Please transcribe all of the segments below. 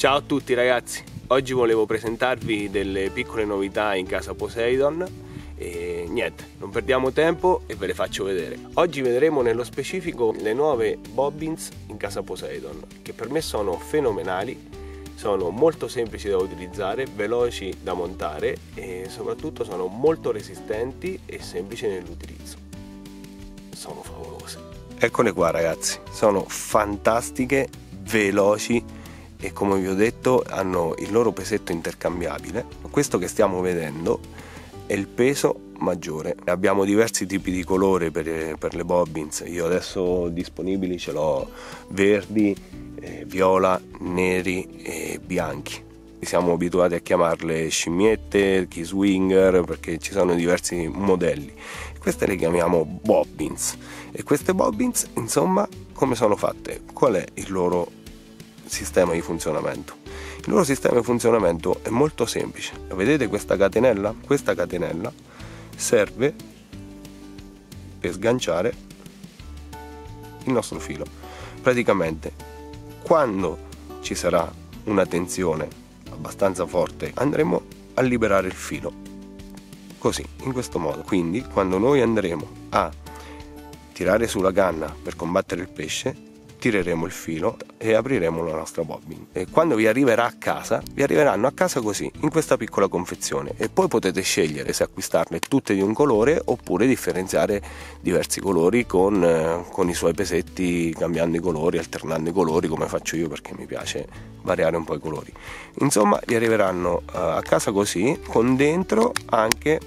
Ciao a tutti ragazzi, oggi volevo presentarvi delle piccole novità in casa Poseidon e niente, non perdiamo tempo e ve le faccio vedere. Oggi vedremo nello specifico le nuove bobbins in casa Poseidon che per me sono fenomenali, sono molto semplici da utilizzare, veloci da montare e soprattutto sono molto resistenti e semplici nell'utilizzo. Sono favolose. Eccole qua ragazzi, sono fantastiche, veloci e come vi ho detto hanno il loro pesetto intercambiabile. Questo che stiamo vedendo è il peso maggiore. Abbiamo diversi tipi di colore per, per le bobbins, io adesso disponibili ce l'ho verdi, eh, viola, neri e bianchi. Siamo abituati a chiamarle scimmiette, key swinger perché ci sono diversi modelli. Queste le chiamiamo bobbins e queste bobbins insomma come sono fatte? Qual è il loro sistema di funzionamento. Il loro sistema di funzionamento è molto semplice. Vedete questa catenella? Questa catenella serve per sganciare il nostro filo. Praticamente quando ci sarà una tensione abbastanza forte andremo a liberare il filo. Così, in questo modo. Quindi quando noi andremo a tirare sulla canna per combattere il pesce, tireremo il filo e apriremo la nostra bobbin. E quando vi arriverà a casa, vi arriveranno a casa così, in questa piccola confezione e poi potete scegliere se acquistarne tutte di un colore oppure differenziare diversi colori con, eh, con i suoi pesetti cambiando i colori, alternando i colori come faccio io perché mi piace variare un po' i colori. Insomma, vi arriveranno uh, a casa così con dentro anche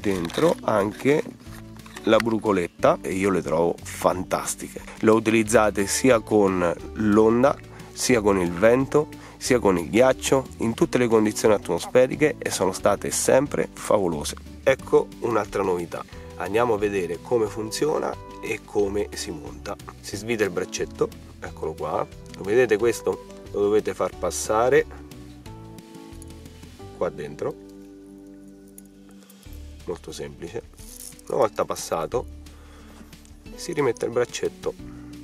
dentro anche la brucoletta e io le trovo fantastiche. Le utilizzate sia con l'onda, sia con il vento, sia con il ghiaccio, in tutte le condizioni atmosferiche e sono state sempre favolose. Ecco un'altra novità. Andiamo a vedere come funziona e come si monta. Si svita il braccetto, eccolo qua. Lo vedete questo? Lo dovete far passare qua dentro. Molto semplice una volta passato si rimette il braccetto.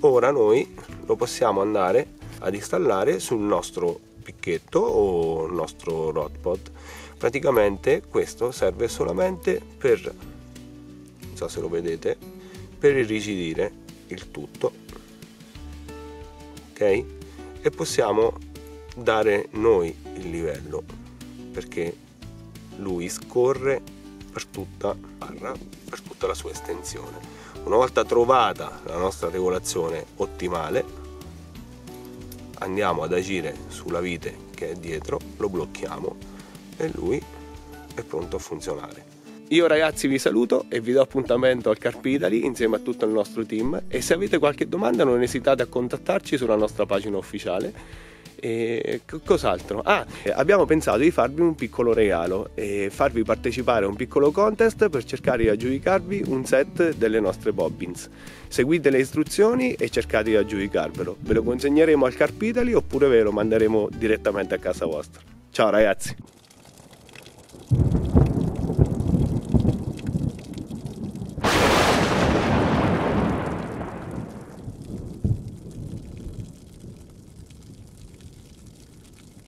Ora noi lo possiamo andare ad installare sul nostro picchetto o il nostro rod praticamente questo serve solamente per non so se lo vedete per irrigidire il tutto ok? E possiamo dare noi il livello perché lui scorre per tutta, per tutta la sua estensione. Una volta trovata la nostra regolazione ottimale, andiamo ad agire sulla vite che è dietro, lo blocchiamo e lui è pronto a funzionare. Io ragazzi vi saluto e vi do appuntamento al Carpitali insieme a tutto il nostro team e se avete qualche domanda non esitate a contattarci sulla nostra pagina ufficiale e cos'altro? Ah, abbiamo pensato di farvi un piccolo regalo e farvi partecipare a un piccolo contest per cercare di aggiudicarvi un set delle nostre bobbins. Seguite le istruzioni e cercate di aggiudicarvelo. Ve lo consegneremo al Carpitali oppure ve lo manderemo direttamente a casa vostra. Ciao ragazzi!